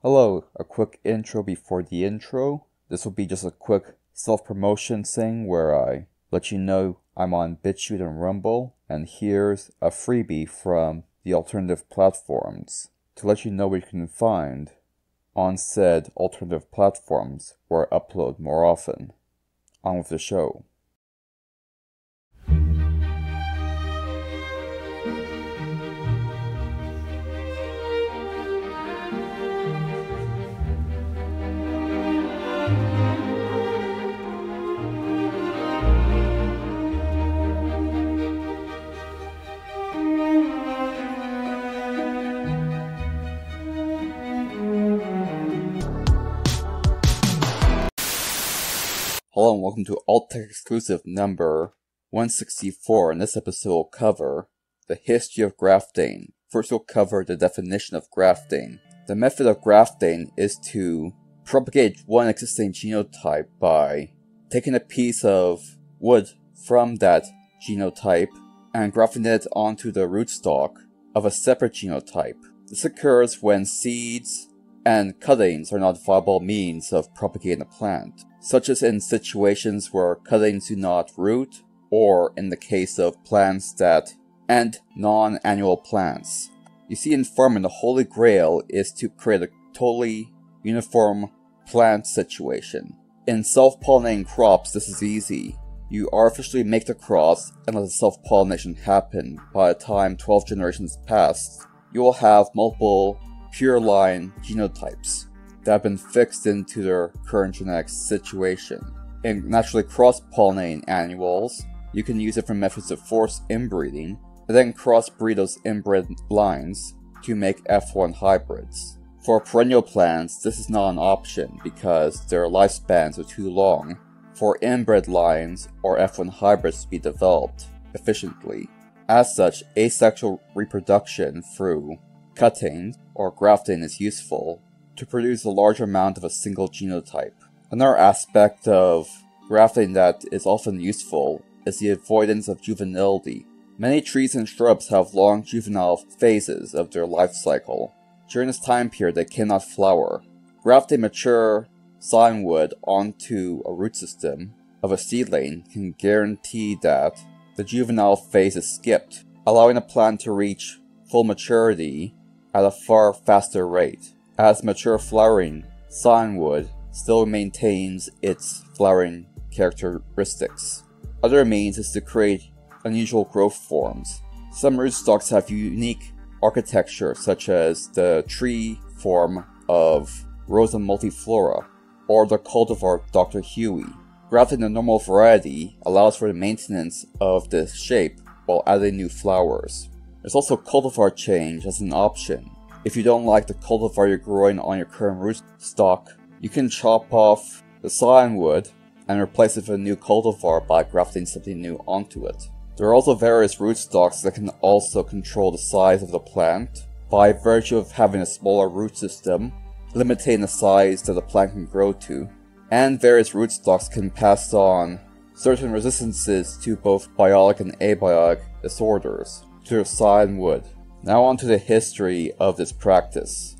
Hello, a quick intro before the intro. This will be just a quick self promotion thing where I let you know I'm on BitChute and Rumble, and here's a freebie from the alternative platforms to let you know what you can find on said alternative platforms where I upload more often. On with the show. Hello and welcome to Alt Tech exclusive number 164. In this episode, we'll cover the history of grafting. First, we'll cover the definition of grafting. The method of grafting is to propagate one existing genotype by taking a piece of wood from that genotype and grafting it onto the rootstock of a separate genotype. This occurs when seeds and cuttings are not viable means of propagating a plant such as in situations where cuttings do not root, or in the case of plants that and non-annual plants. You see in farming the holy grail is to create a totally uniform plant situation. In self-pollinating crops this is easy. You artificially make the cross and let the self-pollination happen. By the time 12 generations pass, you will have multiple pure line genotypes that have been fixed into their current genetic situation. In naturally cross-pollinating annuals, you can use different methods of forced inbreeding, and then crossbreed those inbred lines to make F1 hybrids. For perennial plants, this is not an option because their lifespans are too long for inbred lines or F1 hybrids to be developed efficiently. As such, asexual reproduction through cutting or grafting is useful, to produce a large amount of a single genotype. Another aspect of grafting that is often useful is the avoidance of juvenility. Many trees and shrubs have long juvenile phases of their life cycle. During this time period, they cannot flower. Grafting mature wood onto a root system of a seedling can guarantee that the juvenile phase is skipped, allowing a plant to reach full maturity at a far faster rate. As mature flowering, scionwood still maintains its flowering characteristics. Other means is to create unusual growth forms. Some rootstocks have unique architecture, such as the tree form of Rosa multiflora, or the cultivar Dr. Huey. Grafting the normal variety allows for the maintenance of this shape while adding new flowers. There's also cultivar change as an option, if you don't like the cultivar you're growing on your current rootstock, you can chop off the scionwood and replace it with a new cultivar by grafting something new onto it. There are also various rootstocks that can also control the size of the plant by virtue of having a smaller root system, limiting the size that the plant can grow to. And various rootstocks can pass on certain resistances to both biotic and abiotic disorders to their scionwood. Now on to the history of this practice.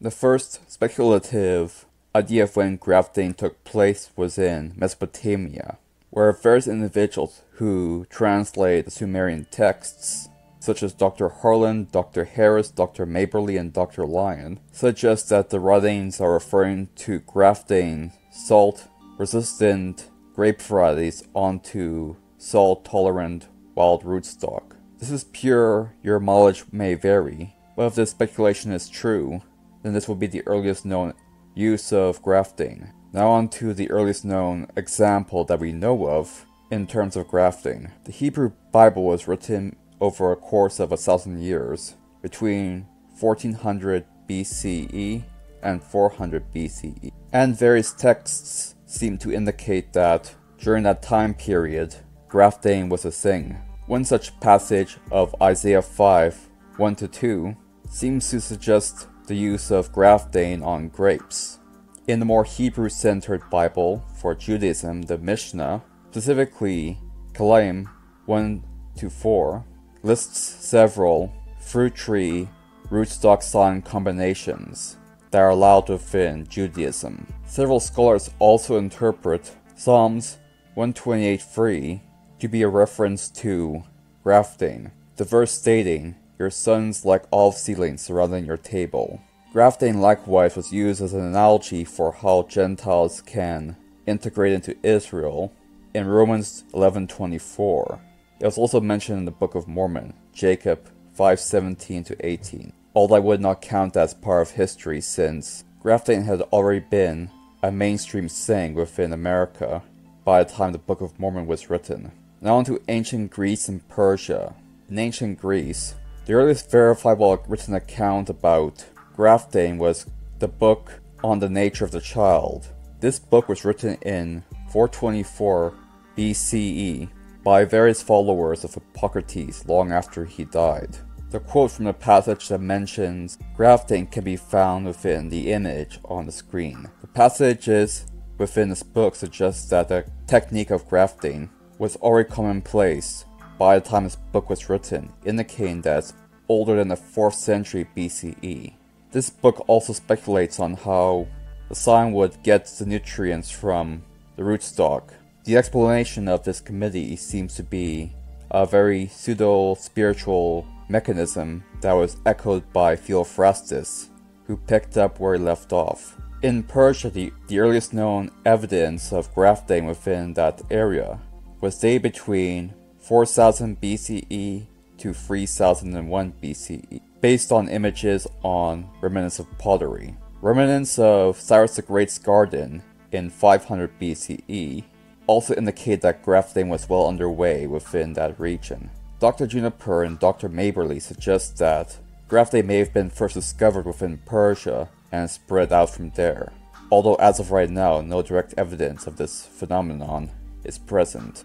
The first speculative idea of when grafting took place was in Mesopotamia, where various individuals who translate the Sumerian texts, such as Dr. Harlan, Dr. Harris, Dr. Mabberley, and Dr. Lyon, suggest that the writings are referring to grafting salt-resistant grape varieties onto salt-tolerant wild rootstock. This is pure, your mileage may vary, but if this speculation is true, then this will be the earliest known use of grafting. Now on to the earliest known example that we know of in terms of grafting. The Hebrew Bible was written over a course of a thousand years, between 1400 BCE and 400 BCE. And various texts seem to indicate that during that time period, grafting was a thing. One such passage of Isaiah 5 1 2 seems to suggest the use of grafting on grapes. In the more Hebrew centered Bible for Judaism, the Mishnah, specifically Kilayim 1 4, lists several fruit tree rootstock scion combinations that are allowed within Judaism. Several scholars also interpret Psalms 128.3 to be a reference to grafting, the verse stating, Your sons like olive seedlings surrounding your table. Grafting likewise was used as an analogy for how Gentiles can integrate into Israel in Romans 11:24. It was also mentioned in the Book of Mormon, Jacob 5:17 to 18. Although I would not count as part of history since grafting had already been a mainstream saying within America by the time the Book of Mormon was written. Now on to ancient Greece and Persia. In ancient Greece, the earliest verifiable written account about grafting was the book on the nature of the child. This book was written in 424 BCE by various followers of Hippocrates long after he died. The quote from the passage that mentions grafting can be found within the image on the screen. The passages within this book suggest that the technique of grafting was already commonplace by the time this book was written, indicating that it's older than the 4th century BCE. This book also speculates on how the scion would get the nutrients from the rootstock. The explanation of this committee seems to be a very pseudo-spiritual mechanism that was echoed by Theophrastus, who picked up where he left off. In Persia, the, the earliest known evidence of grafting within that area was dated between 4000 BCE to 3001 BCE based on images on remnants of pottery. Remnants of Cyrus the Great's garden in 500 BCE also indicate that grafting was well underway within that region. Dr. Juniper and Dr. Mabberley suggest that grafting may have been first discovered within Persia and spread out from there, although as of right now, no direct evidence of this phenomenon is present.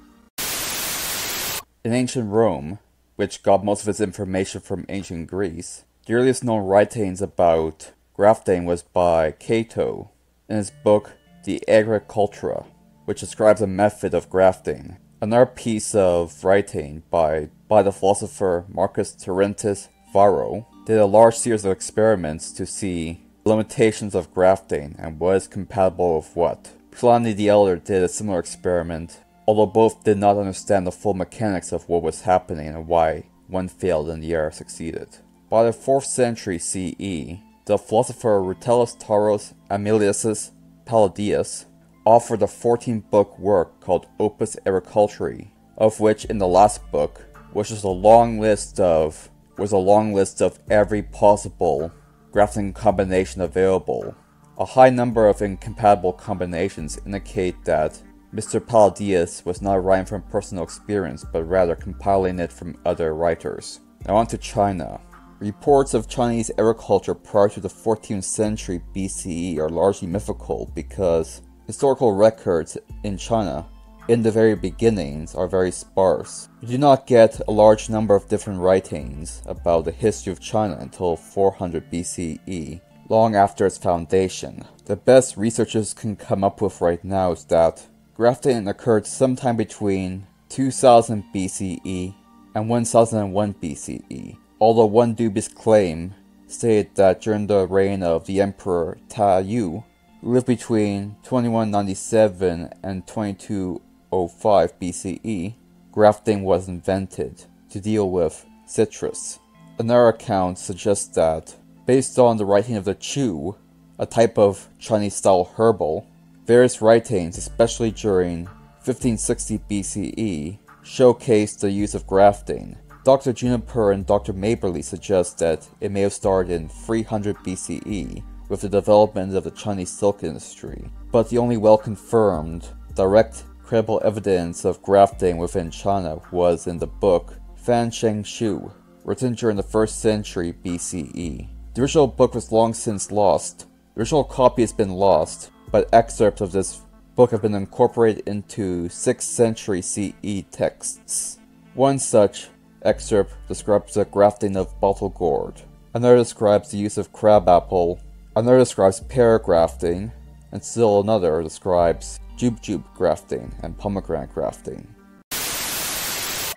In ancient Rome, which got most of its information from ancient Greece. The earliest known writings about grafting was by Cato in his book De Agricultura, which describes a method of grafting. Another piece of writing by, by the philosopher Marcus Terentius Varro did a large series of experiments to see limitations of grafting and what is compatible with what. Pliny the Elder did a similar experiment although both did not understand the full mechanics of what was happening and why one failed and the other succeeded. By the 4th century CE, the philosopher Rutilius Taurus Aemilius Palladius offered a 14-book work called Opus Agriculturae, of which in the last book, which is a long list of was a long list of every possible grafting combination available. A high number of incompatible combinations indicate that Mr. Palladius was not writing from personal experience, but rather compiling it from other writers. Now on to China. Reports of Chinese agriculture prior to the 14th century BCE are largely mythical because historical records in China in the very beginnings are very sparse. We do not get a large number of different writings about the history of China until 400 BCE, long after its foundation. The best researchers can come up with right now is that Grafting occurred sometime between 2000 BCE and 1001 BCE, although one dubious claim stated that during the reign of the Emperor Ta Yu, who lived between 2197 and 2205 BCE, grafting was invented to deal with citrus. Another account suggests that, based on the writing of the Chu, a type of Chinese-style herbal, Various writings, especially during 1560 BCE, showcased the use of grafting. Dr. Juniper and Dr. Mabberley suggest that it may have started in 300 BCE with the development of the Chinese silk industry, but the only well-confirmed, direct, credible evidence of grafting within China was in the book Fan Sheng Shu, written during the 1st century BCE. The original book was long since lost. The original copy has been lost, but excerpts of this book have been incorporated into 6th century CE texts. One such excerpt describes the grafting of bottle gourd, another describes the use of crabapple, another describes pear grafting, and still another describes jujube grafting and pomegranate grafting.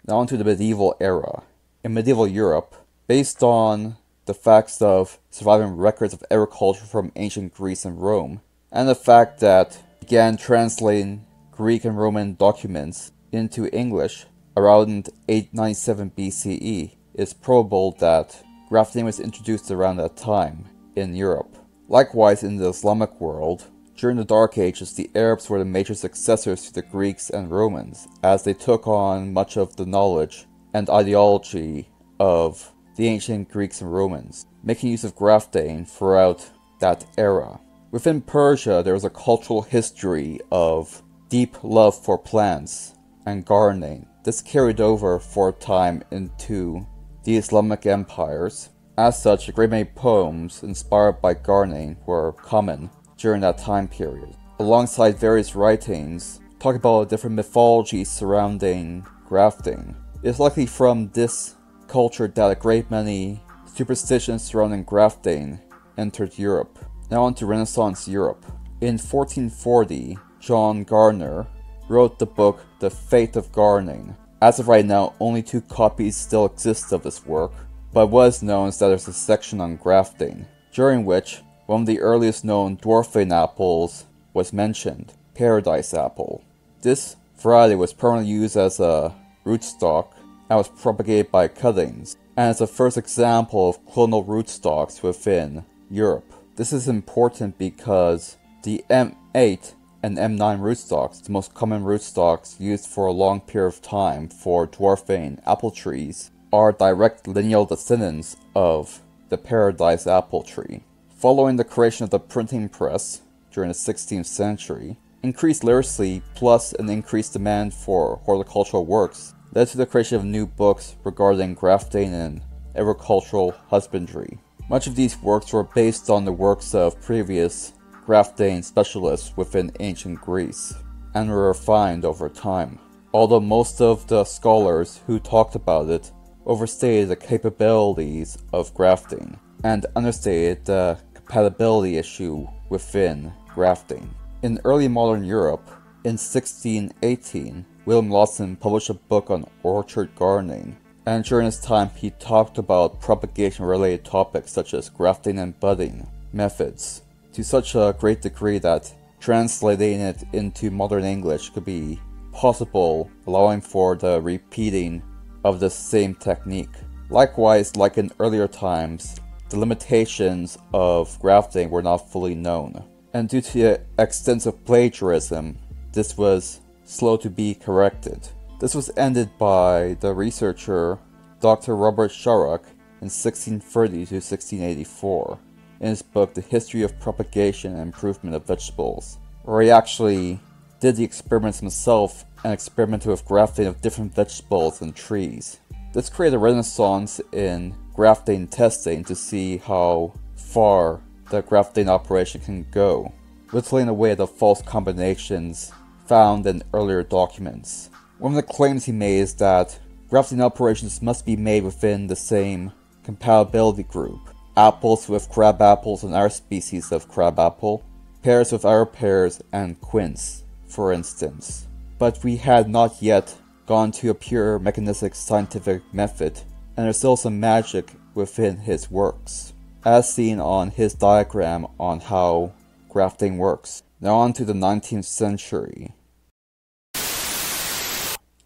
Now onto the medieval era. In medieval Europe, based on the facts of surviving records of agriculture from ancient Greece and Rome, and the fact that began translating Greek and Roman documents into English around 897 BCE, it's probable that grafting was introduced around that time in Europe. Likewise, in the Islamic world, during the Dark Ages, the Arabs were the major successors to the Greeks and Romans, as they took on much of the knowledge and ideology of the ancient Greeks and Romans, making use of grafting throughout that era. Within Persia, there is a cultural history of deep love for plants and gardening. This carried over for a time into the Islamic empires. As such, a great many poems inspired by gardening were common during that time period, alongside various writings talking about different mythologies surrounding grafting. It's likely from this culture that a great many superstitions surrounding grafting entered Europe. Now on to Renaissance Europe. In 1440, John Gardner wrote the book The Fate of Gardening. As of right now, only two copies still exist of this work, but what is known is that there's a section on grafting, during which one of the earliest known dwarfing apples was mentioned, Paradise Apple. This variety was primarily used as a rootstock and was propagated by cuttings, and is the first example of clonal rootstocks within Europe. This is important because the M8 and M9 rootstocks, the most common rootstocks used for a long period of time for dwarfing apple trees, are direct lineal descendants of the Paradise apple tree. Following the creation of the printing press during the 16th century, increased literacy plus an increased demand for horticultural works led to the creation of new books regarding grafting and agricultural husbandry. Much of these works were based on the works of previous grafting specialists within ancient Greece and were refined over time. Although most of the scholars who talked about it overstated the capabilities of grafting and understated the compatibility issue within grafting. In early modern Europe, in 1618, William Lawson published a book on orchard gardening, and during his time he talked about propagation related topics such as grafting and budding methods to such a great degree that translating it into modern English could be possible, allowing for the repeating of the same technique. Likewise, like in earlier times, the limitations of grafting were not fully known, and due to extensive plagiarism, this was slow to be corrected. This was ended by the researcher Dr. Robert Sharrock in 1630 to 1684 in his book The History of Propagation and Improvement of Vegetables, where he actually did the experiments himself and experimented with grafting of different vegetables and trees. This created a renaissance in grafting testing to see how far the grafting operation can go, whittling away the false combinations found in earlier documents. One of the claims he made is that grafting operations must be made within the same compatibility group, apples with crab apples and our species of crab apple, pears with our pears and quince, for instance. But we had not yet gone to a pure mechanistic scientific method, and there's still some magic within his works, as seen on his diagram on how grafting works. Now on to the 19th century.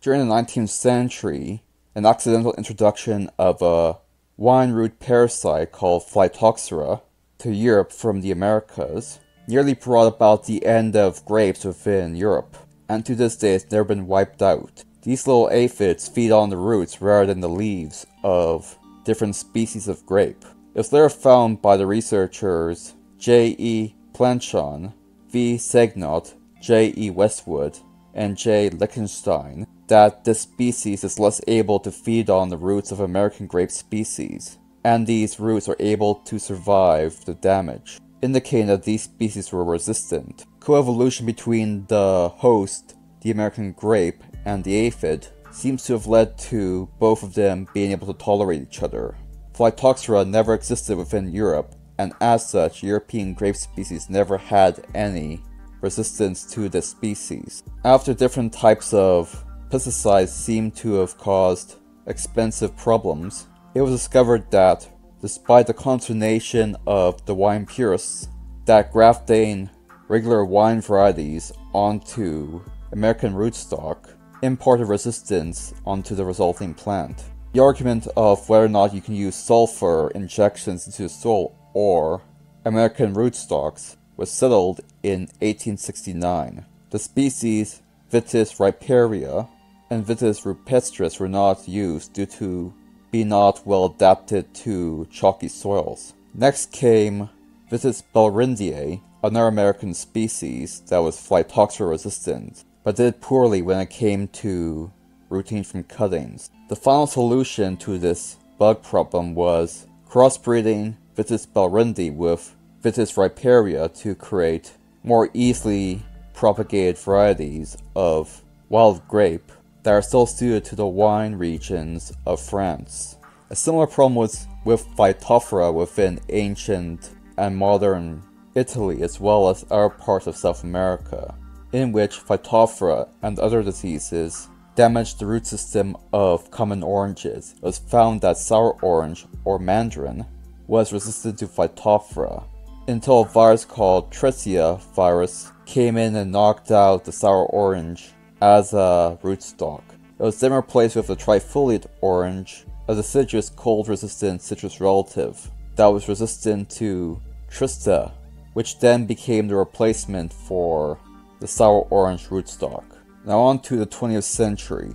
During the 19th century, an accidental introduction of a wine root parasite called Phylloxera to Europe from the Americas nearly brought about the end of grapes within Europe, and to this day it's never been wiped out. These little aphids feed on the roots rather than the leaves of different species of grape. It was later found by the researchers J. E. Planchon, V. Segnot, J. E. Westwood, and J. Lichtenstein that this species is less able to feed on the roots of American grape species, and these roots are able to survive the damage, indicating that these species were resistant. Coevolution between the host, the American grape, and the aphid seems to have led to both of them being able to tolerate each other. Phylloxera never existed within Europe, and as such, European grape species never had any resistance to this species. After different types of pesticides seem to have caused expensive problems, it was discovered that despite the consternation of the wine purists that grafting regular wine varieties onto American rootstock imparted resistance onto the resulting plant. The argument of whether or not you can use sulfur injections into the soil or American rootstocks was settled in 1869. The species Vitis riparia and Vitis rupestris were not used due to being not well adapted to chalky soils. Next came Vitis berlandieri, another American species that was phylloxera resistant, but did poorly when it came to rooting from cuttings. The final solution to this bug problem was crossbreeding Vitis berlandieri with Vitis riparia to create more easily propagated varieties of wild grape that are still suited to the wine regions of France. A similar problem was with Phytophthora within ancient and modern Italy as well as other parts of South America, in which Phytophthora and other diseases damaged the root system of common oranges. It was found that sour orange, or mandarin, was resistant to Phytophthora, until a virus called Tristeza virus came in and knocked out the sour orange as a rootstock. It was then replaced with the trifoliate orange, a deciduous cold-resistant citrus relative that was resistant to Tristeza, which then became the replacement for the sour orange rootstock. Now on to the 20th century.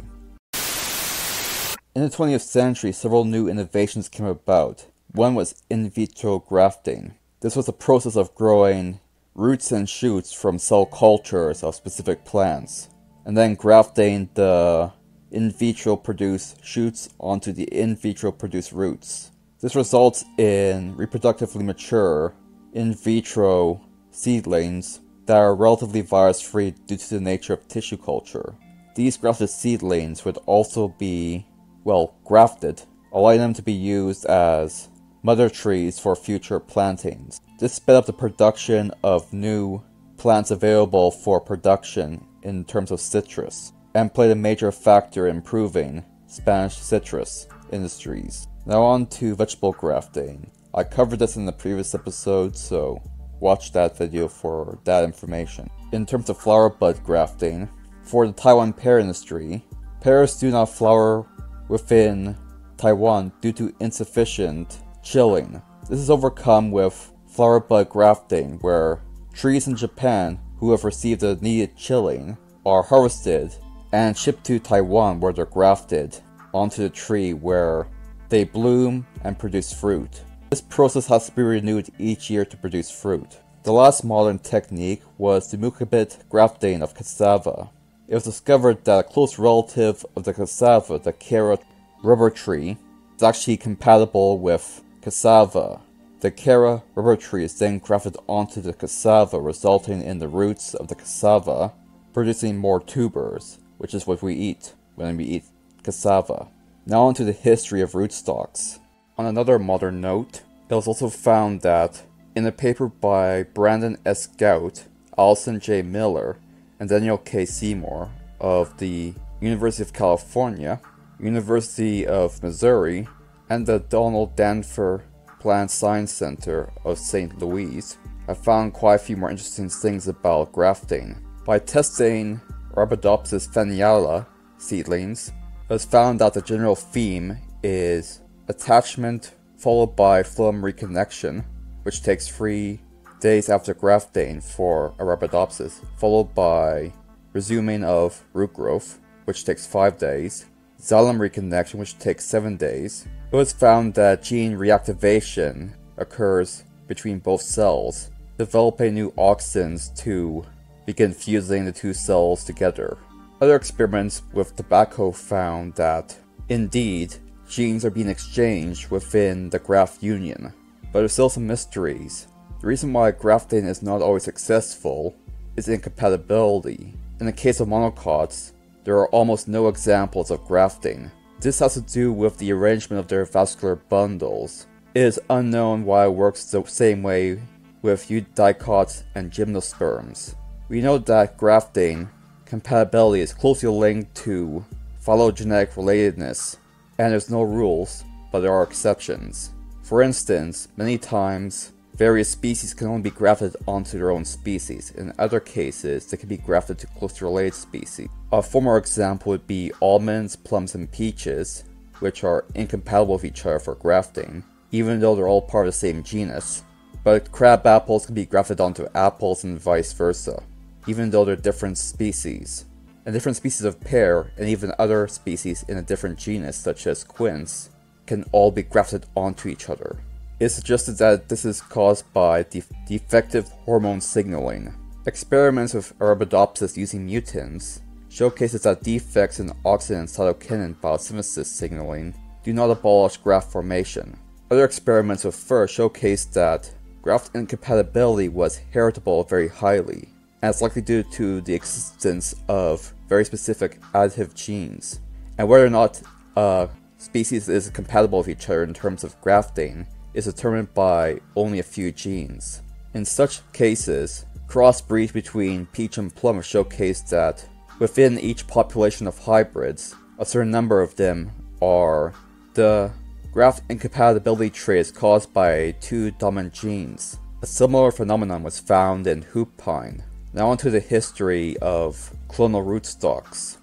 In the 20th century, several new innovations came about. One was in vitro grafting. This was a process of growing roots and shoots from cell cultures of specific plants and then grafting the in vitro produced shoots onto the in vitro produced roots. This results in reproductively mature in vitro seedlings that are relatively virus free due to the nature of tissue culture. These grafted seedlings would also be, well, grafted, allowing them to be used as mother trees for future plantings. This sped up the production of new plants available for production in terms of citrus, and played a major factor in improving Spanish citrus industries. Now on to vegetable grafting. I covered this in the previous episode, so watch that video for that information. In terms of flower bud grafting, for the Taiwan pear industry, pears do not flower within Taiwan due to insufficient chilling. This is overcome with flower bud grafting, where trees in Japan who have received the needed chilling are harvested and shipped to Taiwan where they're grafted onto the tree where they bloom and produce fruit. This process has to be renewed each year to produce fruit. The last modern technique was the Mukibat grafting of cassava. It was discovered that a close relative of the cassava, the Ceara rubber tree, is actually compatible with cassava the Ceara rubber tree is then grafted onto the cassava, resulting in the roots of the cassava producing more tubers, which is what we eat when we eat cassava. Now onto the history of rootstocks. On another modern note, it was also found that in a paper by Brandon S. Gaut, Allison J. Miller, and Daniel K. Seymour of the University of California, University of Missouri, and the Donald Danforth Plant Science Center of St. Louis, I found quite a few more interesting things about grafting. By testing Arabidopsis thaliana seedlings, it was found that the general theme is attachment followed by phloem reconnection, which takes three days after grafting for Arabidopsis, followed by resuming of root growth, which takes five days, xylem reconnection, which takes seven days, it was found that gene reactivation occurs between both cells, developing new auxins to begin fusing the two cells together. Other experiments with tobacco found that, indeed, genes are being exchanged within the graft union, but there's still some mysteries. The reason why grafting is not always successful is incompatibility. In the case of monocots, there are almost no examples of grafting, this has to do with the arrangement of their vascular bundles. It is unknown why it works the same way with eudicots and gymnosperms. We know that grafting compatibility is closely linked to phylogenetic relatedness, and there's no rules, but there are exceptions. For instance, many times, various species can only be grafted onto their own species. In other cases, they can be grafted to closely related species. A former example would be almonds, plums, and peaches, which are incompatible with each other for grafting, even though they're all part of the same genus. But crab apples can be grafted onto apples and vice versa, even though they're different species. And different species of pear, and even other species in a different genus, such as quince, can all be grafted onto each other. It's suggested that this is caused by def defective hormone signaling. Experiments with Arabidopsis using mutants showcases that defects in auxin and cytokinin biosynthesis signaling do not abolish graft formation. Other experiments with fir showcased that graft incompatibility was heritable very highly, and it's likely due to the existence of very specific additive genes. And whether or not a species is compatible with each other in terms of grafting is determined by only a few genes. In such cases, crossbreeds between peach and plum showcased that within each population of hybrids, a certain number of them are the graft incompatibility trait is caused by two dominant genes. A similar phenomenon was found in hoop pine. Now onto the history of clonal rootstocks.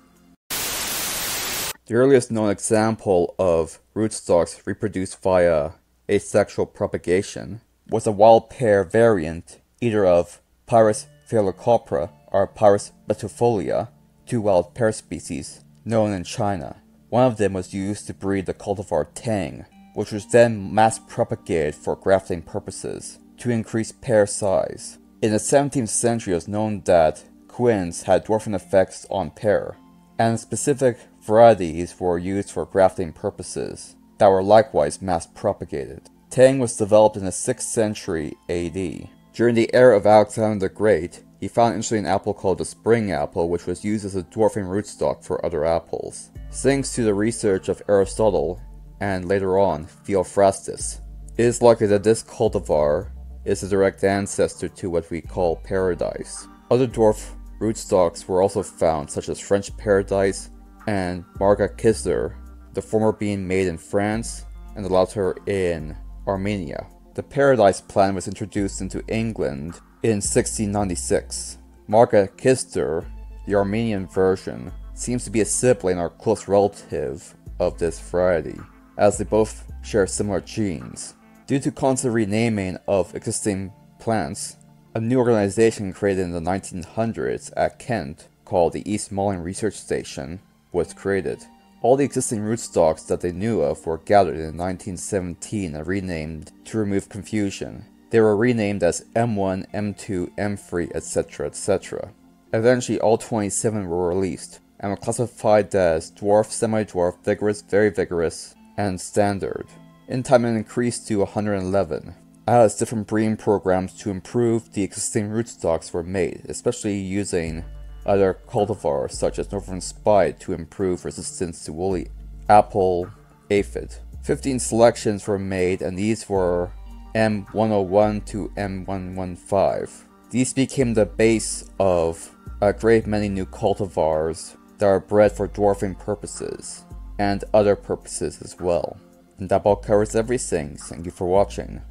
The earliest known example of rootstocks reproduced via asexual propagation was a wild pear variant either of Pyrus phaeocarpa or Pyrus betulifolia, two wild pear species known in China. One of them was used to breed the cultivar Tang, which was then mass propagated for grafting purposes to increase pear size. In the 17th century, it was known that quince had dwarfing effects on pear, and specific varieties were used for grafting purposes that were likewise mass propagated. Tang was developed in the 6th century AD. During the era of Alexander the Great, he found an interesting apple called the spring apple, which was used as a dwarfing rootstock for other apples. Thanks to the research of Aristotle and later on Theophrastus, it is likely that this cultivar is a direct ancestor to what we call paradise. Other dwarf rootstocks were also found, such as French paradise and Marga Kisler, the former being made in France and the latter in Armenia. The paradise plant was introduced into England in 1696. Marga Kister, the Armenian version, seems to be a sibling or close relative of this variety, as they both share similar genes. Due to constant renaming of existing plants, a new organization created in the 1900s at Kent called the East Malling Research Station was created. All the existing rootstocks that they knew of were gathered in 1917 and renamed to remove confusion. They were renamed as M1, M2, M3, etc., etc. Eventually, all 27 were released and were classified as dwarf, semi-dwarf, vigorous, very vigorous, and standard. In time, it increased to 111. As different breeding programs to improve the existing rootstocks were made, especially using other cultivars such as Northern Spy to improve resistance to woolly apple aphid. 15 selections were made and these were M101 to M115. These became the base of a great many new cultivars that are bred for dwarfing purposes and other purposes as well. And that about covers everything. Thank you for watching.